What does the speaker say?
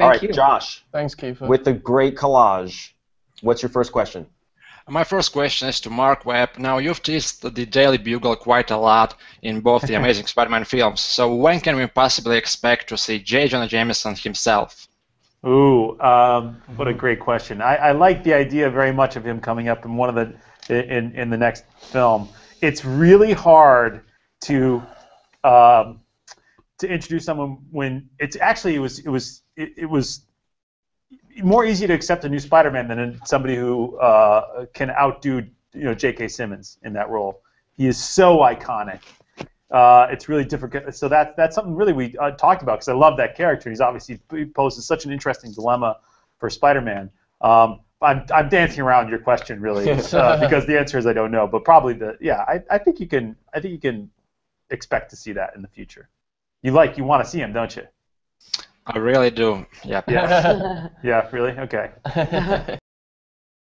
Thank All right, you. Josh, Thanks, Kiefer. with the great collage, what's your first question? My first question is to Marc Webb. Now, you've teased the Daily Bugle quite a lot in both the Amazing Spider-Man films. So when can we possibly expect to see J. Jonah Jameson himself? Ooh, um, what a great question. I, I like the idea very much of him coming up in one of the in in the next film. It's really hard to um, to introduce someone when it's actually it was it was it, it was more easy to accept a new Spider-Man than somebody who uh, can outdo you know J.K. Simmons in that role. He is so iconic. Uh, it's really difficult. So that that's something really we uh, talked about because I love that character. He's obviously he poses such an interesting dilemma for Spider-Man. Um, I'm, I'm dancing around your question really uh, because the answer is I don't know, but probably the yeah I, I think you can I think you can expect to see that in the future. You like you want to see him, don't you? I really do. Yep. Yeah. yeah. Really? Okay.